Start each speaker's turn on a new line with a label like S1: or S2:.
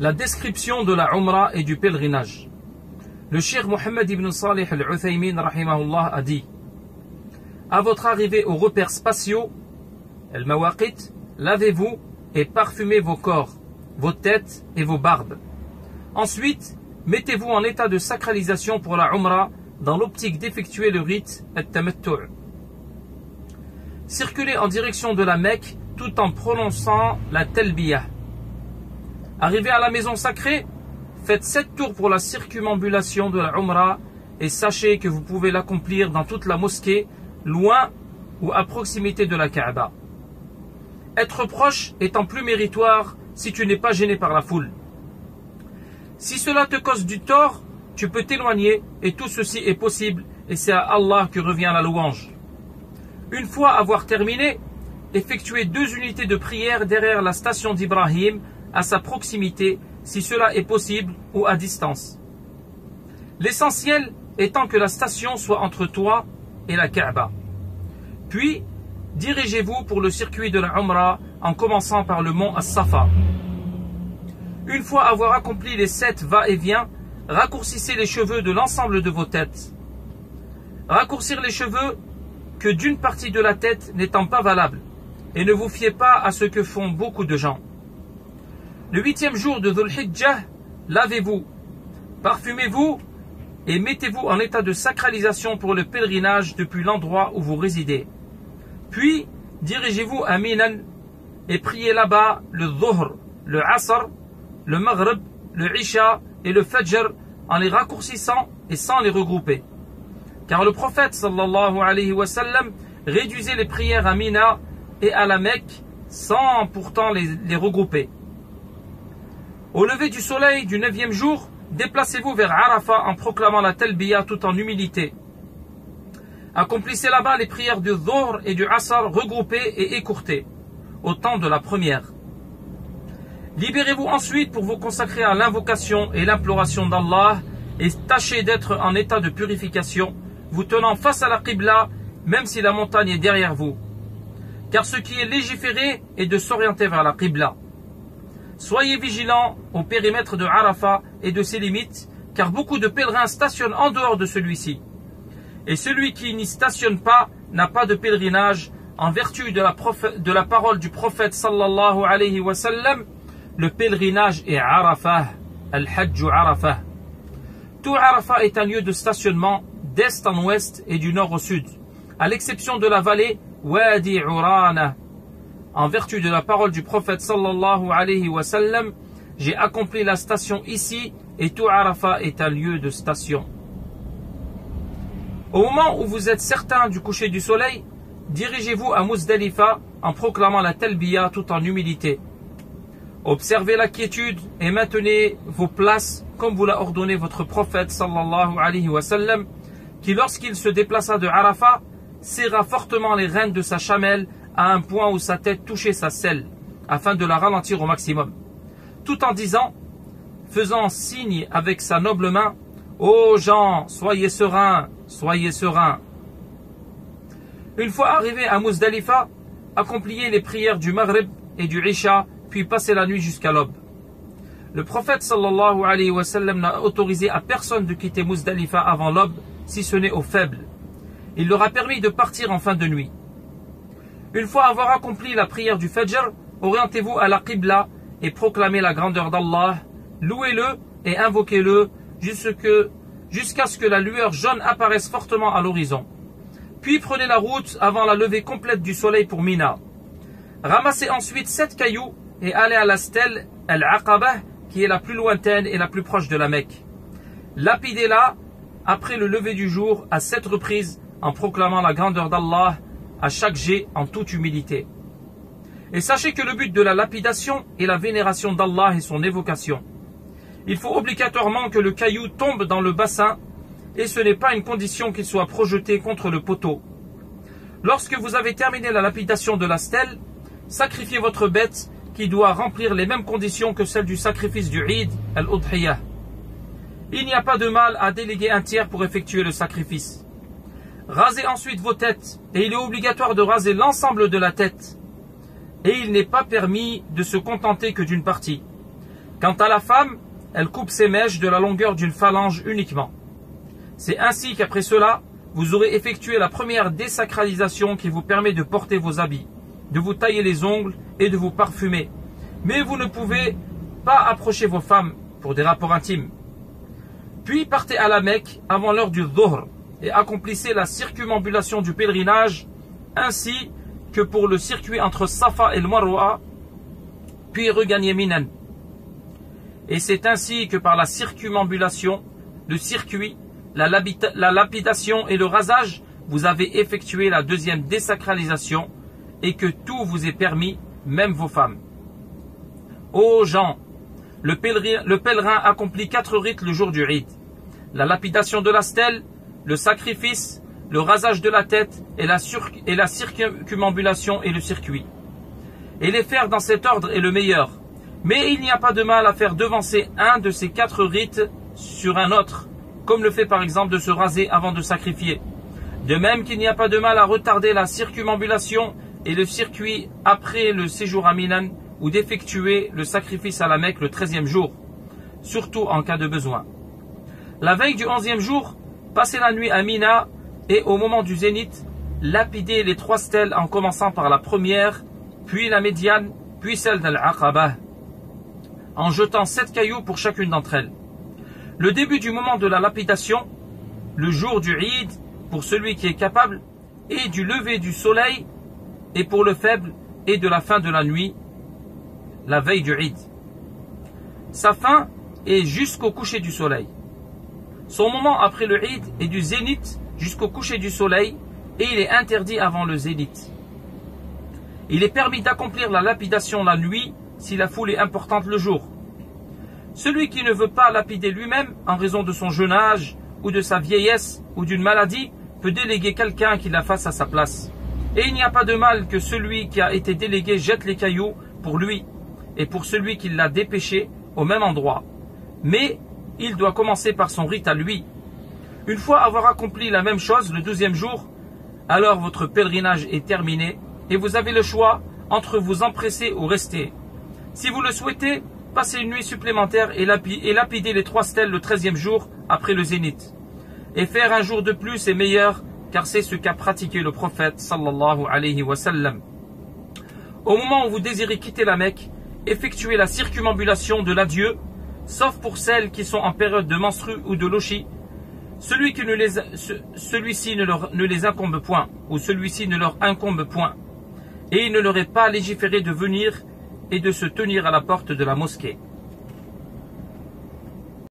S1: la description de la Umrah et du pèlerinage. Le Cheikh Mohammed ibn Salih al-Uthaymin a dit À votre arrivée aux repères spatiaux, lavez-vous et parfumez vos corps, vos têtes et vos barbes. Ensuite, mettez-vous en état de sacralisation pour la Umrah dans l'optique d'effectuer le rite at-Tamattu'. Circulez en direction de la Mecque tout en prononçant la Talbiyah. Arrivé à la maison sacrée, faites sept tours pour la circumambulation de la Umrah et sachez que vous pouvez l'accomplir dans toute la mosquée, loin ou à proximité de la Kaaba. Être proche étant plus méritoire si tu n'es pas gêné par la foule. Si cela te cause du tort, tu peux t'éloigner et tout ceci est possible et c'est à Allah que revient la louange. Une fois avoir terminé, effectuez deux unités de prière derrière la station d'Ibrahim à sa proximité si cela est possible ou à distance. L'essentiel étant que la station soit entre toi et la Kaaba. Puis, dirigez-vous pour le circuit de la Umrah en commençant par le mont As-Safa. Une fois avoir accompli les sept va-et-vient, raccourcissez les cheveux de l'ensemble de vos têtes. Raccourcir les cheveux que d'une partie de la tête n'étant pas valable, et ne vous fiez pas à ce que font beaucoup de gens. Le huitième jour de Dhul Hijjah, lavez-vous, parfumez-vous et mettez-vous en état de sacralisation pour le pèlerinage depuis l'endroit où vous résidez. Puis, dirigez-vous à Minan et priez là-bas le Dhuhr, le Asr, le Maghrib, le Isha et le Fajr en les raccourcissant et sans les regrouper. Car le prophète sallallahu alayhi wa réduisait les prières à Mina et à la Mecque sans pourtant les regrouper. Au lever du soleil du neuvième jour, déplacez-vous vers Arafat en proclamant la Telbiya tout en humilité. Accomplissez là-bas les prières du Dhur et du Asr regroupées et écourtées, au temps de la première. Libérez-vous ensuite pour vous consacrer à l'invocation et l'imploration d'Allah et tâchez d'être en état de purification, vous tenant face à la Qibla, même si la montagne est derrière vous. Car ce qui est légiféré est de s'orienter vers la Qibla. Soyez vigilants au périmètre de Arafat et de ses limites, car beaucoup de pèlerins stationnent en dehors de celui-ci. Et celui qui n'y stationne pas n'a pas de pèlerinage en vertu de la, parole du prophète sallallahu alayhi wa sallam. Le pèlerinage est Arafah, al-Hajj Arafah. Tout Arafat est un lieu de stationnement d'est en ouest et du nord au sud, à l'exception de la vallée Wadi Urana, en vertu de la parole du prophète j'ai accompli la station ici et tout Arafat est un lieu de station. Au moment où vous êtes certain du coucher du soleil, dirigez-vous à Muzdalifa en proclamant la talbiya tout en humilité. Observez la quiétude et maintenez vos places comme vous l'a ordonné votre prophète qui lorsqu'il se déplaça de Arafat, serra fortement les rênes de sa chamelle à un point où sa tête touchait sa selle, afin de la ralentir au maximum, tout en disant, faisant signe avec sa noble main, Ô gens, soyez sereins, soyez sereins. Une fois arrivé à Muzdalifa, accomplissez les prières du Maghrib et du Isha, puis passez la nuit jusqu'à l'aube. Le prophète sallallahu alayhi wa sallam n'a autorisé à personne de quitter Muzdalifa avant l'aube, si ce n'est aux faibles. Il leur a permis de partir en fin de nuit. Une fois avoir accompli la prière du Fajr, orientez-vous à la Qibla et proclamez la grandeur d'Allah, louez-le et invoquez-le jusqu'à ce que la lueur jaune apparaisse fortement à l'horizon. Puis prenez la route avant la levée complète du soleil pour Mina. Ramassez ensuite sept cailloux et allez à la stèle Al-Aqaba qui est la plus lointaine et la plus proche de la Mecque. Lapidez-la après le lever du jour à sept reprises en proclamant la grandeur d'Allah à chaque jet en toute humilité. Et sachez que le but de la lapidation est la vénération d'Allah et son évocation. Il faut obligatoirement que le caillou tombe dans le bassin et ce n'est pas une condition qu'il soit projeté contre le poteau. Lorsque vous avez terminé la lapidation de la stèle, sacrifiez votre bête qui doit remplir les mêmes conditions que celles du sacrifice du Eid al-Udhiyah. Il n'y a pas de mal à déléguer un tiers pour effectuer le sacrifice. Rasez ensuite vos têtes, et il est obligatoire de raser l'ensemble de la tête. Et il n'est pas permis de se contenter que d'une partie. Quant à la femme, elle coupe ses mèches de la longueur d'une phalange uniquement. C'est ainsi qu'après cela, vous aurez effectué la première désacralisation qui vous permet de porter vos habits, de vous tailler les ongles et de vous parfumer. Mais vous ne pouvez pas approcher vos femmes pour des rapports intimes. Puis partez à la Mecque avant l'heure du Dhuhr et accomplissez la circumambulation du pèlerinage ainsi que pour le circuit entre Safa et le Marwa, puis regagnez Minan. Et c'est ainsi que par la circumambulation, le circuit, la, lapidation et le rasage, vous avez effectué la deuxième désacralisation et que tout vous est permis, même vos femmes. Ô gens, le pèlerin, le pèlerin accomplit quatre rites le jour du rite. La lapidation de la stèle, le sacrifice, le rasage de la tête et la, et la circumambulation et le circuit. Et les faire dans cet ordre est le meilleur. Mais il n'y a pas de mal à faire devancer un de ces quatre rites sur un autre, comme le fait par exemple de se raser avant de sacrifier. De même qu'il n'y a pas de mal à retarder la circumambulation et le circuit après le séjour à Minan ou d'effectuer le sacrifice à la Mecque le treizième jour, surtout en cas de besoin. La veille du onzième jour, passez la nuit à Mina et au moment du zénith, lapider les trois stèles en commençant par la première, puis la médiane, puis celle d'Al-Aqaba, en jetant sept cailloux pour chacune d'entre elles. Le début du moment de la lapidation, le jour du Eid, pour celui qui est capable, et du lever du soleil, et pour le faible, et de la fin de la nuit, la veille du Eid. Sa fin est jusqu'au coucher du soleil. Son moment après le Eid est du zénith jusqu'au coucher du soleil et il est interdit avant le zénith. Il est permis d'accomplir la lapidation la nuit si la foule est importante le jour. Celui qui ne veut pas lapider lui-même en raison de son jeune âge ou de sa vieillesse ou d'une maladie peut déléguer quelqu'un qui la fasse à sa place. Et il n'y a pas de mal que celui qui a été délégué jette les cailloux pour lui et pour celui qui l'a dépêché au même endroit. Mais il doit commencer par son rite à lui une fois avoir accompli la même chose le douzième jour, alors votre pèlerinage est terminé et vous avez le choix entre vous empresser ou rester. Si vous le souhaitez, passez une nuit supplémentaire et, lapider les trois stèles le treizième jour après le zénith. Et faire un jour de plus est meilleur car c'est ce qu'a pratiqué le prophète sallallahu. Au moment où vous désirez quitter la Mecque, effectuez la circumambulation de l'adieu, sauf pour celles qui sont en période de menstru ou de lochi, celui qui ne les, celui-ci ne, les incombe point, ou celui-ci ne leur incombe point. Et il ne leur est pas légiféré de venir et de se tenir à la porte de la mosquée.